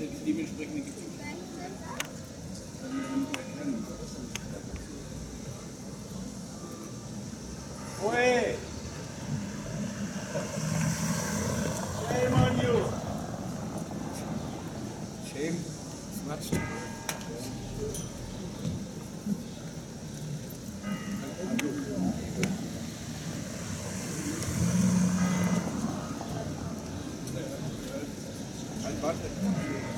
ist ja die dementsprechende Gefühlslosigkeit. Kann. Oi! Shame on you! Shame? Smutsch. parte.